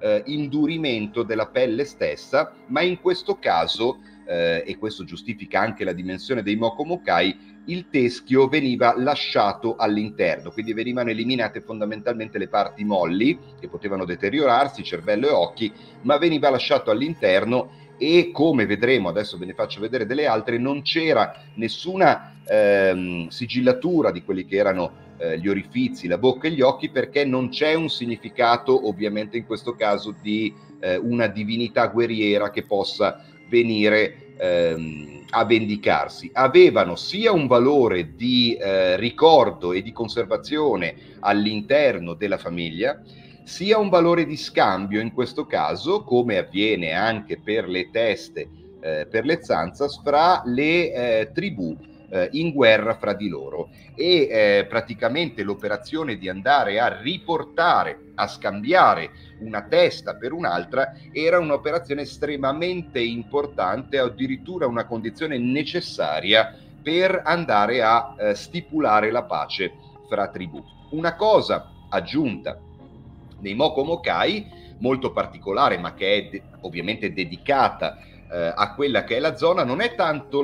eh, indurimento della pelle stessa, ma in questo caso, eh, e questo giustifica anche la dimensione dei Mokomokai, il teschio veniva lasciato all'interno, quindi venivano eliminate fondamentalmente le parti molli che potevano deteriorarsi, cervello e occhi, ma veniva lasciato all'interno e come vedremo, adesso ve ne faccio vedere delle altre, non c'era nessuna ehm, sigillatura di quelli che erano eh, gli orifizi, la bocca e gli occhi perché non c'è un significato ovviamente in questo caso di eh, una divinità guerriera che possa venire ehm, a vendicarsi. Avevano sia un valore di eh, ricordo e di conservazione all'interno della famiglia, sia un valore di scambio in questo caso, come avviene anche per le teste, eh, per le zanzas, fra le eh, tribù eh, in guerra fra di loro. E eh, praticamente l'operazione di andare a riportare, a scambiare una testa per un'altra era un'operazione estremamente importante, addirittura una condizione necessaria per andare a eh, stipulare la pace fra tribù. Una cosa aggiunta nei Moko Mokai, molto particolare, ma che è de- ovviamente dedicata eh, a quella che è la zona, non è tanto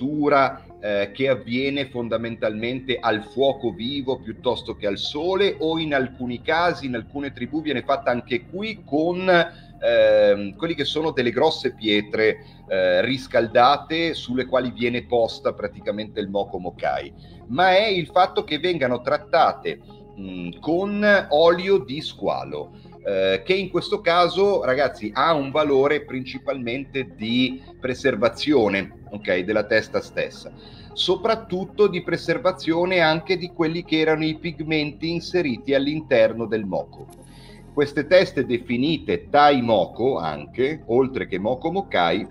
l'asciugatura eh, che avviene fondamentalmente al fuoco vivo piuttosto che al sole o in alcuni casi, in alcune tribù viene fatta anche qui con eh, quelli che sono delle grosse pietre eh, riscaldate sulle quali viene posta praticamente il Moko Mokai, ma è il fatto che vengano trattate mh, con olio di squalo. Eh, che in questo caso, ragazzi, ha un valore principalmente di preservazione okay, della testa stessa, soprattutto di preservazione anche di quelli che erano i pigmenti inseriti all'interno del moco. Queste teste definite Tai Moko, anche, oltre che Moko Mokai,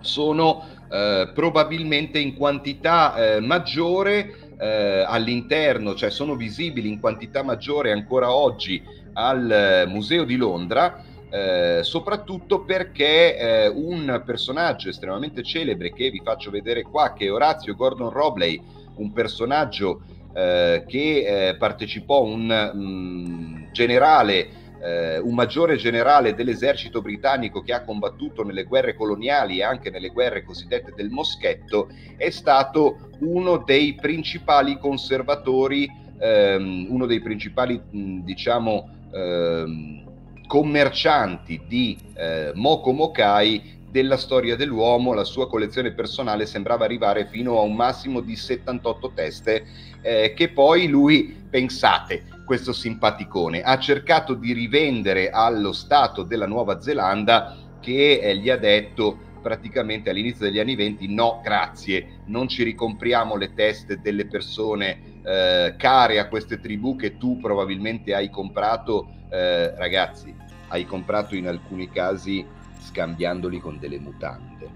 sono eh, probabilmente in quantità eh, maggiore eh, all'interno, cioè sono visibili in quantità maggiore ancora oggi al eh, Museo di Londra, eh, soprattutto perché eh, un personaggio estremamente celebre che vi faccio vedere qua, che è Orazio Gordon Robley, un personaggio eh, che eh, partecipò, un mh, mm, generale eh, un maggiore generale dell'esercito britannico che ha combattuto nelle guerre coloniali e anche nelle guerre cosiddette del moschetto, è stato uno dei principali conservatori, ehm, uno dei principali, diciamo, ehm, commercianti di eh, Moko Mokai della storia dell'uomo, la sua collezione personale sembrava arrivare fino a un massimo di 78 teste eh, che poi lui, pensate, questo simpaticone, ha cercato di rivendere allo Stato della Nuova Zelanda che eh, gli ha detto praticamente all'inizio degli anni 20 no grazie, non ci ricompriamo le teste delle persone eh, care a queste tribù che tu probabilmente hai comprato, eh, ragazzi, hai comprato in alcuni casi scambiandoli con delle mutande,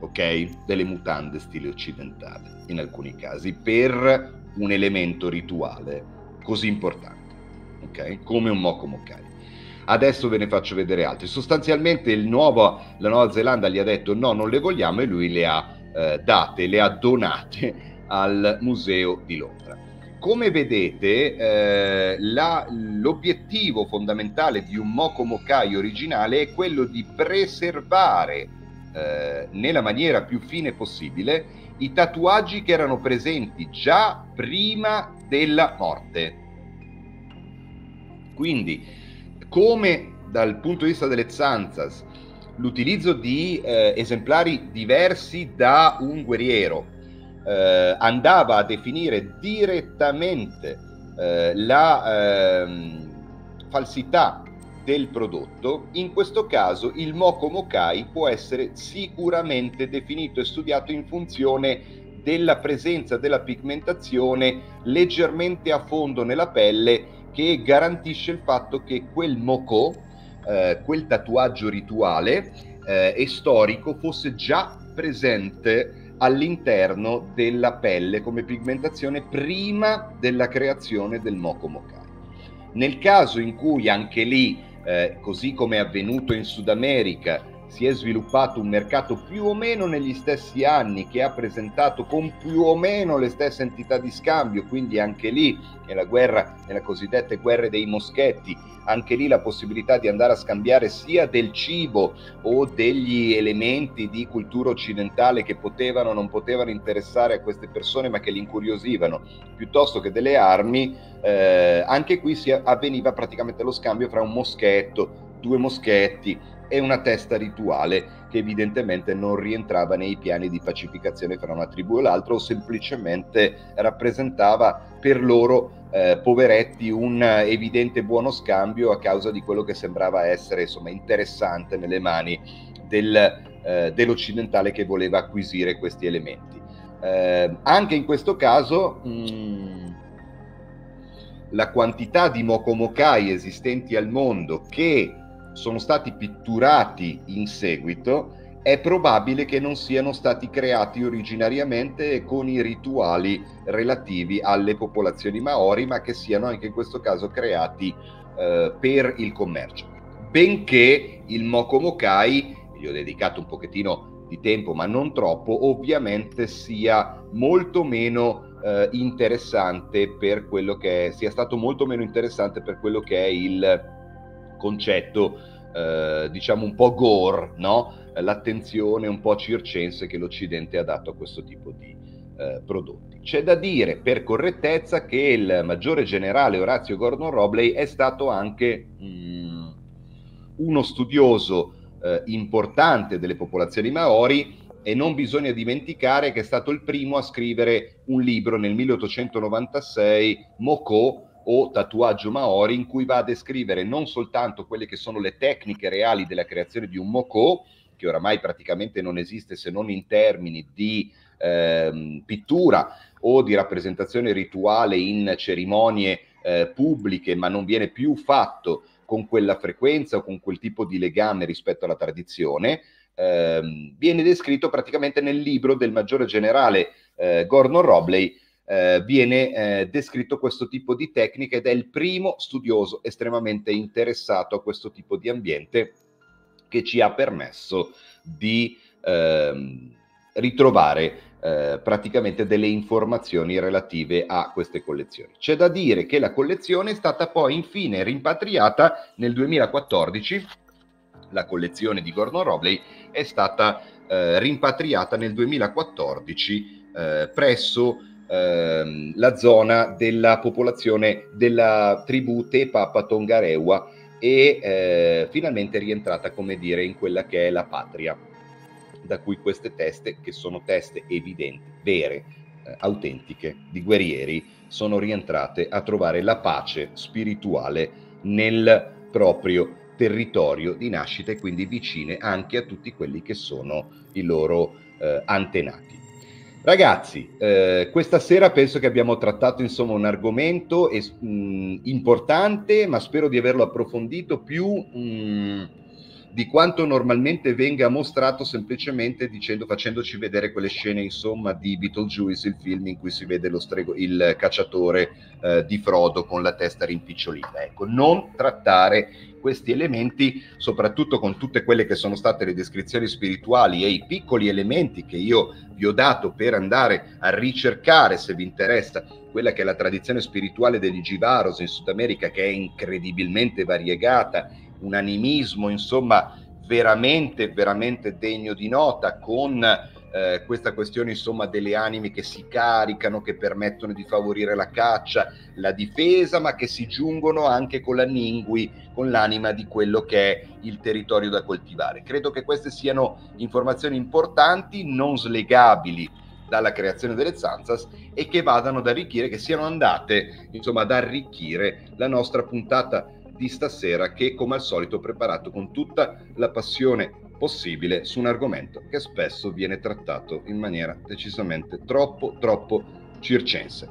ok? Delle mutande stile occidentale, in alcuni casi, per un elemento rituale così importante, ok? Come un Moko Mokai. Adesso ve ne faccio vedere altri. Sostanzialmente nuovo, la Nuova Zelanda gli ha detto no, non le vogliamo e lui le ha eh, date, le ha donate al Museo di Londra. Come vedete, eh, la, l'obiettivo fondamentale di un Moko Mokai originale è quello di preservare eh, nella maniera più fine possibile i tatuaggi che erano presenti già prima della morte. Quindi, come dal punto di vista delle zanzas, l'utilizzo di eh, esemplari diversi da un guerriero eh, andava a definire direttamente eh, la ehm, falsità del prodotto, in questo caso il Moko Mokai può essere sicuramente definito e studiato in funzione della presenza della pigmentazione leggermente a fondo nella pelle che garantisce il fatto che quel Moko, eh, quel tatuaggio rituale eh, e storico fosse già presente all'interno della pelle come pigmentazione prima della creazione del Moko Mokai. Nel caso in cui anche lì, eh, così come è avvenuto in Sud America, si è sviluppato un mercato più o meno negli stessi anni che ha presentato con più o meno le stesse entità di scambio, quindi anche lì nella guerra, nella cosiddetta guerra dei moschetti, anche lì la possibilità di andare a scambiare sia del cibo o degli elementi di cultura occidentale che potevano o non potevano interessare a queste persone ma che li incuriosivano, piuttosto che delle armi, eh, anche qui si avveniva praticamente lo scambio fra un moschetto, due moschetti e una testa rituale che evidentemente non rientrava nei piani di pacificazione fra una tribù e l'altra o semplicemente rappresentava per loro eh, poveretti un evidente buono scambio a causa di quello che sembrava essere insomma interessante nelle mani del, eh, dell'occidentale che voleva acquisire questi elementi. Eh, anche in questo caso mh, mm, la quantità di mokomokai esistenti al mondo che sono stati pitturati in seguito, è probabile che non siano stati creati originariamente con i rituali relativi alle popolazioni maori, ma che siano anche in questo caso creati eh, per il commercio. Benché il Mokomokai, gli ho dedicato un pochettino di tempo, ma non troppo, ovviamente sia molto meno eh, interessante per quello che è, sia stato molto meno interessante per quello che è il concetto, eh, diciamo, un po' gore, no? l'attenzione un po' circense che l'Occidente ha dato a questo tipo di eh, prodotti. C'è da dire per correttezza che il maggiore generale Orazio Gordon Robley è stato anche mm, uno studioso eh, importante delle popolazioni maori e non bisogna dimenticare che è stato il primo a scrivere un libro nel 1896, Moko, o tatuaggio maori in cui va a descrivere non soltanto quelle che sono le tecniche reali della creazione di un moko, che oramai praticamente non esiste se non in termini di eh, pittura o di rappresentazione rituale in cerimonie eh, pubbliche, ma non viene più fatto con quella frequenza o con quel tipo di legame rispetto alla tradizione, eh, viene descritto praticamente nel libro del maggiore generale eh, Gordon Robley, eh, viene eh, descritto questo tipo di tecnica ed è il primo studioso estremamente interessato a questo tipo di ambiente che ci ha permesso di ehm, ritrovare eh, praticamente delle informazioni relative a queste collezioni. C'è da dire che la collezione è stata poi infine rimpatriata nel 2014, la collezione di Gordon Robley è stata eh, rimpatriata nel 2014 eh, presso ehm, la zona della popolazione della tribù Tepa Tongarewa e eh, finalmente rientrata, come dire, in quella che è la patria da cui queste teste, che sono teste evidenti, vere, eh, autentiche, di guerrieri, sono rientrate a trovare la pace spirituale nel proprio territorio di nascita e quindi vicine anche a tutti quelli che sono i loro eh, antenati. Ragazzi, eh, questa sera penso che abbiamo trattato insomma un argomento es- mh, importante, ma spero di averlo approfondito più mh, di quanto normalmente venga mostrato semplicemente dicendo, facendoci vedere quelle scene insomma di Beetlejuice, il film in cui si vede lo strego, il cacciatore eh, di Frodo con la testa rimpicciolita. Ecco, non trattare questi elementi, soprattutto con tutte quelle che sono state le descrizioni spirituali e i piccoli elementi che io vi ho dato per andare a ricercare, se vi interessa, quella che è la tradizione spirituale degli Givaros in Sud America, che è incredibilmente variegata, un animismo, insomma, veramente, veramente degno di nota, con eh, questa questione insomma delle anime che si caricano, che permettono di favorire la caccia, la difesa, ma che si giungono anche con la ningui, con l'anima di quello che è il territorio da coltivare. Credo che queste siano informazioni importanti, non slegabili dalla creazione delle zanzas e che vadano ad arricchire, che siano andate insomma ad arricchire la nostra puntata di stasera che come al solito ho preparato con tutta la passione possibile su un argomento che spesso viene trattato in maniera decisamente troppo, troppo circense.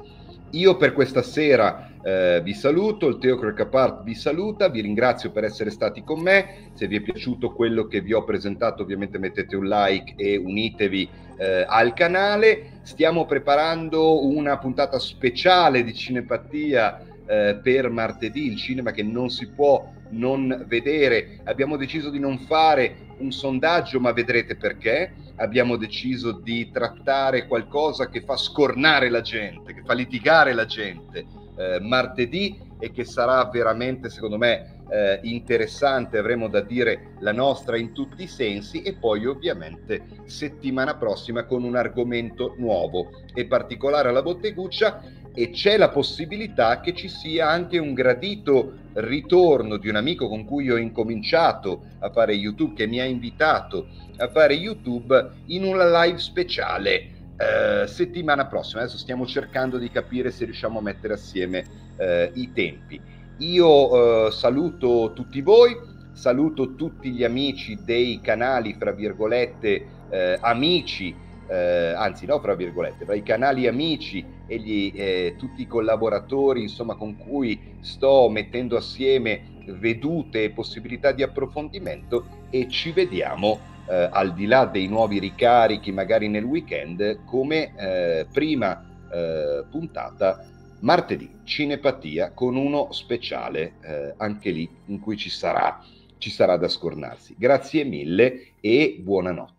Io per questa sera eh, vi saluto, il Teo Crackapart vi saluta, vi ringrazio per essere stati con me, se vi è piaciuto quello che vi ho presentato ovviamente mettete un like e unitevi eh, al canale, stiamo preparando una puntata speciale di Cinepatia eh, per martedì, il cinema che non si può non vedere. Abbiamo deciso di non fare un sondaggio, ma vedrete perché. Abbiamo deciso di trattare qualcosa che fa scornare la gente, che fa litigare la gente eh, martedì e che sarà veramente, secondo me, eh, interessante. Avremo da dire la nostra in tutti i sensi e poi ovviamente settimana prossima con un argomento nuovo e particolare alla botteguccia e c'è la possibilità che ci sia anche un gradito ritorno di un amico con cui ho incominciato a fare YouTube, che mi ha invitato a fare YouTube in una live speciale eh, settimana prossima. Adesso stiamo cercando di capire se riusciamo a mettere assieme eh, i tempi. Io eh, saluto tutti voi, saluto tutti gli amici dei canali, fra virgolette, eh, amici eh, anzi no fra virgolette, fra i canali amici e gli, eh, tutti i collaboratori insomma, con cui sto mettendo assieme vedute e possibilità di approfondimento e ci vediamo eh, al di là dei nuovi ricarichi magari nel weekend come eh, prima eh, puntata martedì cinepatia con uno speciale eh, anche lì in cui ci sarà, ci sarà da scornarsi. Grazie mille e buonanotte.